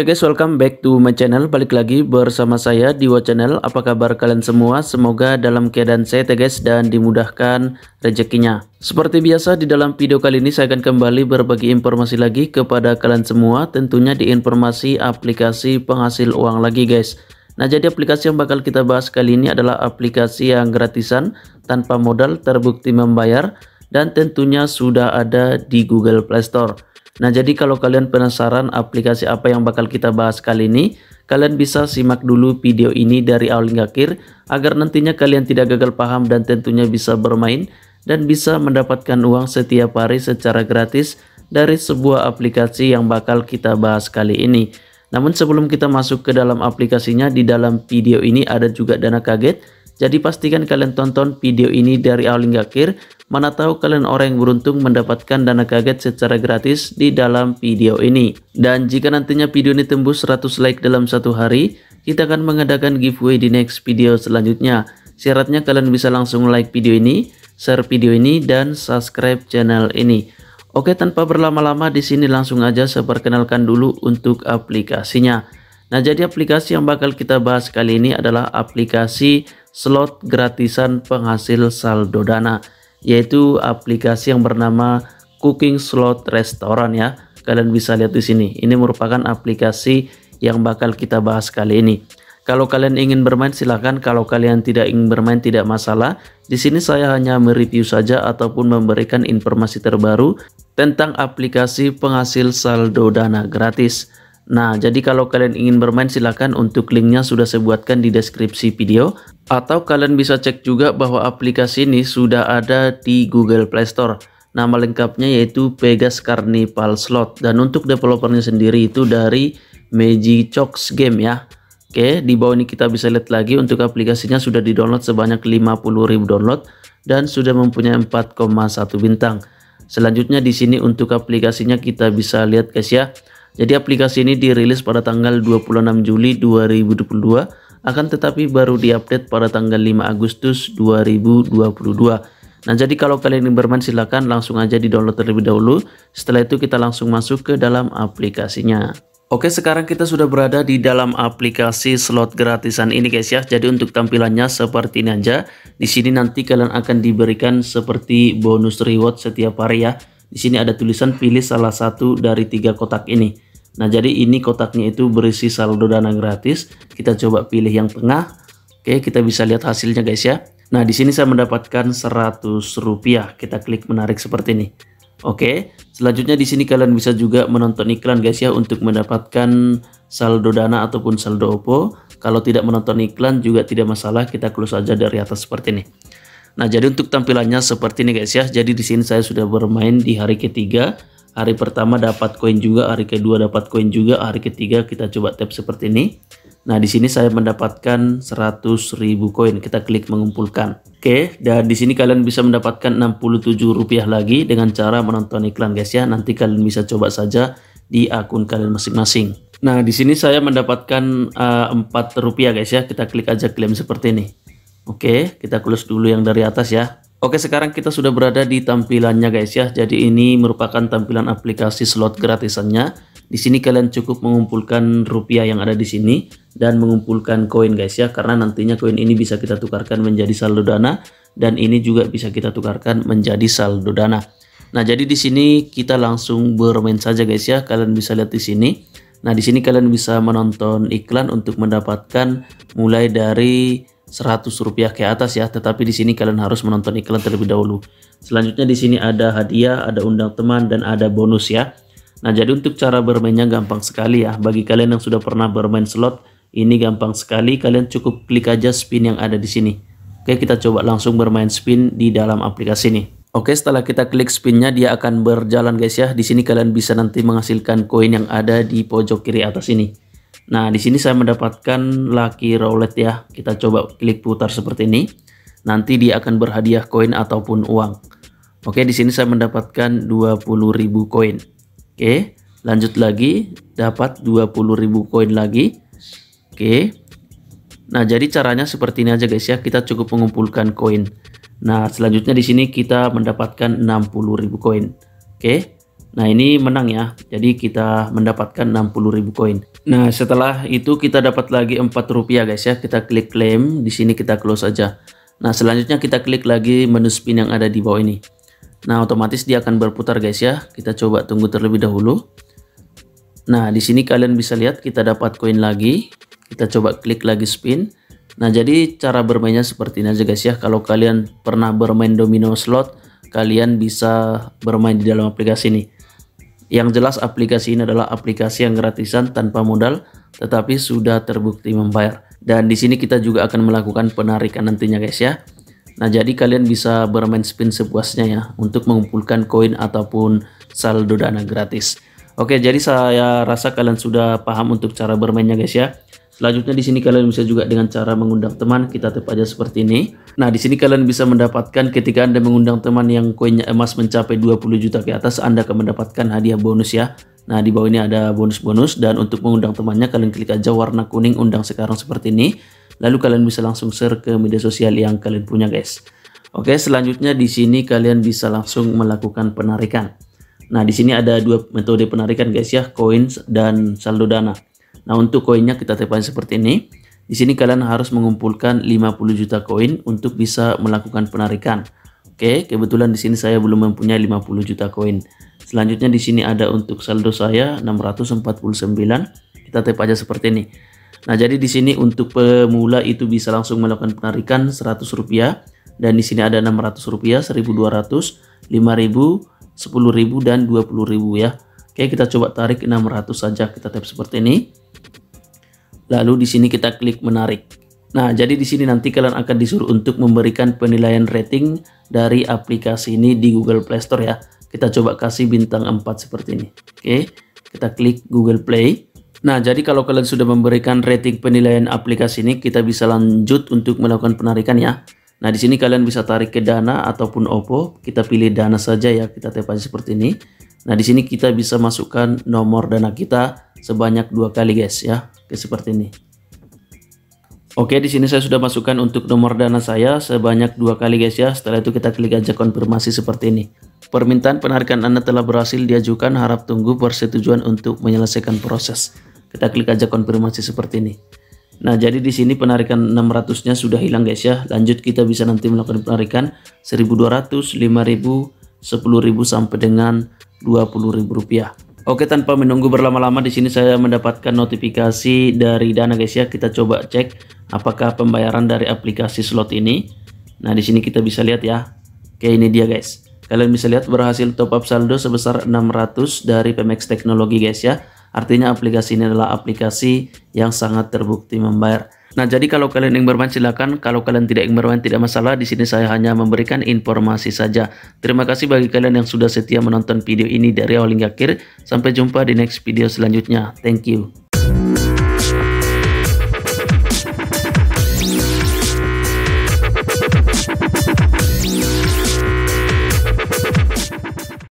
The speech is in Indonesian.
Oke guys, welcome back to my channel. Balik lagi bersama saya di Wa Channel. Apa kabar kalian semua? Semoga dalam keadaan sehat ya guys dan dimudahkan rezekinya. Seperti biasa di dalam video kali ini saya akan kembali berbagi informasi lagi kepada kalian semua. Tentunya di informasi aplikasi penghasil uang lagi guys. Nah jadi aplikasi yang bakal kita bahas kali ini adalah aplikasi yang gratisan tanpa modal terbukti membayar dan tentunya sudah ada di Google Play Store. Nah, jadi kalau kalian penasaran aplikasi apa yang bakal kita bahas kali ini, kalian bisa simak dulu video ini dari awal hingga akhir agar nantinya kalian tidak gagal paham dan tentunya bisa bermain dan bisa mendapatkan uang setiap hari secara gratis dari sebuah aplikasi yang bakal kita bahas kali ini. Namun sebelum kita masuk ke dalam aplikasinya, di dalam video ini ada juga dana kaget jadi pastikan kalian tonton video ini dari awal hingga akhir. Mana tahu kalian orang yang beruntung mendapatkan dana kaget secara gratis di dalam video ini. Dan jika nantinya video ini tembus 100 like dalam satu hari, kita akan mengadakan giveaway di next video selanjutnya. Syaratnya kalian bisa langsung like video ini, share video ini, dan subscribe channel ini. Oke, tanpa berlama-lama di sini langsung aja saya perkenalkan dulu untuk aplikasinya. Nah, jadi aplikasi yang bakal kita bahas kali ini adalah aplikasi slot gratisan penghasil saldo dana, yaitu aplikasi yang bernama Cooking Slot Restoran ya. Kalian bisa lihat di sini. Ini merupakan aplikasi yang bakal kita bahas kali ini. Kalau kalian ingin bermain silahkan, kalau kalian tidak ingin bermain tidak masalah. Di sini saya hanya mereview saja ataupun memberikan informasi terbaru tentang aplikasi penghasil saldo dana gratis. Nah, jadi kalau kalian ingin bermain silahkan untuk linknya sudah saya buatkan di deskripsi video. Atau kalian bisa cek juga bahwa aplikasi ini sudah ada di Google Play Store. Nama lengkapnya yaitu Pegas Carnival Slot. Dan untuk developernya sendiri itu dari Magicox Game ya. Oke, di bawah ini kita bisa lihat lagi untuk aplikasinya sudah di-download sebanyak 50.000 download dan sudah mempunyai 4,1 bintang. Selanjutnya di sini untuk aplikasinya kita bisa lihat guys ya. Jadi aplikasi ini dirilis pada tanggal 26 Juli 2022 akan tetapi baru diupdate pada tanggal 5 Agustus 2022. Nah jadi kalau kalian ingin bermain silahkan langsung aja di download terlebih dahulu setelah itu kita langsung masuk ke dalam aplikasinya. Oke sekarang kita sudah berada di dalam aplikasi slot gratisan ini guys ya. Jadi untuk tampilannya seperti ini aja. Di sini nanti kalian akan diberikan seperti bonus reward setiap hari ya. Di sini ada tulisan pilih salah satu dari tiga kotak ini. Nah, jadi ini kotaknya itu berisi saldo dana gratis. Kita coba pilih yang tengah. Oke, kita bisa lihat hasilnya guys ya. Nah, di sini saya mendapatkan 100 rupiah. Kita klik menarik seperti ini. Oke, selanjutnya di sini kalian bisa juga menonton iklan guys ya untuk mendapatkan saldo dana ataupun saldo OPPO. Kalau tidak menonton iklan juga tidak masalah, kita close saja dari atas seperti ini. Nah, jadi untuk tampilannya seperti ini guys ya. Jadi di sini saya sudah bermain di hari ketiga. Hari pertama dapat koin juga, hari kedua dapat koin juga, hari ketiga kita coba tap seperti ini. Nah, di sini saya mendapatkan 100.000 koin. Kita klik mengumpulkan. Oke, dan di sini kalian bisa mendapatkan 67 rupiah lagi dengan cara menonton iklan guys ya. Nanti kalian bisa coba saja di akun kalian masing-masing. Nah, di sini saya mendapatkan uh, 4 rupiah guys ya. Kita klik aja klaim seperti ini. Oke, kita close dulu yang dari atas ya. Oke, sekarang kita sudah berada di tampilannya guys ya. Jadi ini merupakan tampilan aplikasi slot gratisannya. Di sini kalian cukup mengumpulkan rupiah yang ada di sini dan mengumpulkan koin guys ya. Karena nantinya koin ini bisa kita tukarkan menjadi saldo dana dan ini juga bisa kita tukarkan menjadi saldo dana. Nah, jadi di sini kita langsung bermain saja guys ya. Kalian bisa lihat di sini. Nah, di sini kalian bisa menonton iklan untuk mendapatkan mulai dari 100 rupiah ke atas ya tetapi di sini kalian harus menonton iklan terlebih dahulu. Selanjutnya di sini ada hadiah ada undang teman dan ada bonus ya. Nah jadi untuk cara bermainnya gampang sekali ya. Bagi kalian yang sudah pernah bermain slot ini gampang sekali. Kalian cukup klik aja spin yang ada di sini. Oke kita coba langsung bermain spin di dalam aplikasi ini. Oke, setelah kita klik spinnya dia akan berjalan guys ya. Di sini kalian bisa nanti menghasilkan koin yang ada di pojok kiri atas ini. Nah, di sini saya mendapatkan lucky roulette ya. Kita coba klik putar seperti ini. Nanti dia akan berhadiah koin ataupun uang. Oke, di sini saya mendapatkan 20.000 koin. Oke, lanjut lagi dapat 20.000 koin lagi. Oke. Nah, jadi caranya seperti ini aja guys ya. Kita cukup mengumpulkan koin. Nah, selanjutnya di sini kita mendapatkan 60.000 koin. Oke. Nah ini menang ya, jadi kita mendapatkan 60.000 koin. Nah setelah itu kita dapat lagi 4 rupiah guys ya, kita klik claim, di sini kita close aja. Nah selanjutnya kita klik lagi menu spin yang ada di bawah ini. Nah otomatis dia akan berputar guys ya, kita coba tunggu terlebih dahulu. Nah di sini kalian bisa lihat kita dapat koin lagi, kita coba klik lagi spin. Nah jadi cara bermainnya seperti ini aja guys ya, kalau kalian pernah bermain domino slot, kalian bisa bermain di dalam aplikasi ini. Yang jelas aplikasi ini adalah aplikasi yang gratisan tanpa modal tetapi sudah terbukti membayar. Dan di sini kita juga akan melakukan penarikan nantinya guys ya. Nah, jadi kalian bisa bermain spin sepuasnya ya untuk mengumpulkan koin ataupun saldo dana gratis. Oke, jadi saya rasa kalian sudah paham untuk cara bermainnya guys ya. Selanjutnya di sini kalian bisa juga dengan cara mengundang teman, kita tap aja seperti ini. Nah, di sini kalian bisa mendapatkan ketika Anda mengundang teman yang koinnya emas mencapai 20 juta ke atas, Anda akan mendapatkan hadiah bonus ya. Nah, di bawah ini ada bonus-bonus dan untuk mengundang temannya kalian klik aja warna kuning undang sekarang seperti ini. Lalu kalian bisa langsung share ke media sosial yang kalian punya, guys. Oke, selanjutnya di sini kalian bisa langsung melakukan penarikan. Nah, di sini ada dua metode penarikan, guys ya, coins dan saldo dana. Nah, untuk koinnya kita tekan seperti ini. Di sini kalian harus mengumpulkan 50 juta koin untuk bisa melakukan penarikan. Oke, kebetulan di sini saya belum mempunyai 50 juta koin. Selanjutnya di sini ada untuk saldo saya 649. Kita tap aja seperti ini. Nah, jadi di sini untuk pemula itu bisa langsung melakukan penarikan 100 rupiah dan di sini ada 600 rupiah, 1200, 5000, 10000 dan 20000 ya. Oke, kita coba tarik 600 saja. Kita tap seperti ini. Lalu di sini kita klik menarik. Nah, jadi di sini nanti kalian akan disuruh untuk memberikan penilaian rating dari aplikasi ini di Google Play Store ya. Kita coba kasih bintang 4 seperti ini. Oke, kita klik Google Play. Nah, jadi kalau kalian sudah memberikan rating penilaian aplikasi ini, kita bisa lanjut untuk melakukan penarikan ya. Nah, di sini kalian bisa tarik ke Dana ataupun OPPO. Kita pilih Dana saja ya, kita tap aja seperti ini. Nah, di sini kita bisa masukkan nomor Dana kita sebanyak dua kali guys ya. Oke, seperti ini. Oke, di sini saya sudah masukkan untuk nomor dana saya sebanyak dua kali guys ya. Setelah itu kita klik aja konfirmasi seperti ini. Permintaan penarikan Anda telah berhasil diajukan, harap tunggu persetujuan untuk menyelesaikan proses. Kita klik aja konfirmasi seperti ini. Nah, jadi di sini penarikan 600-nya sudah hilang guys ya. Lanjut kita bisa nanti melakukan penarikan 1200, 5000, 10000 sampai dengan 20000 rupiah. Oke, tanpa menunggu berlama-lama di sini saya mendapatkan notifikasi dari Dana guys ya. Kita coba cek apakah pembayaran dari aplikasi slot ini. Nah, di sini kita bisa lihat ya. Oke, ini dia guys. Kalian bisa lihat berhasil top up saldo sebesar 600 dari Pemex Teknologi guys ya. Artinya aplikasi ini adalah aplikasi yang sangat terbukti membayar. Nah, jadi kalau kalian ingin bermain silakan. Kalau kalian tidak ingin bermain tidak masalah. Di sini saya hanya memberikan informasi saja. Terima kasih bagi kalian yang sudah setia menonton video ini dari awal hingga akhir. Sampai jumpa di next video selanjutnya. Thank you.